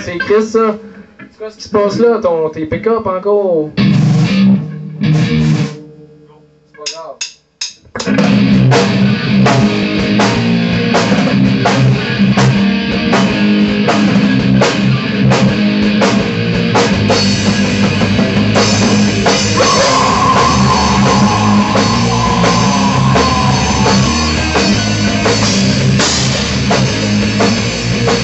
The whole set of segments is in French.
C'est Chris, ça. C'est quoi ce qui se passe là? Ton, tes pick-up encore? C'est pas grave.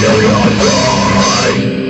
You're your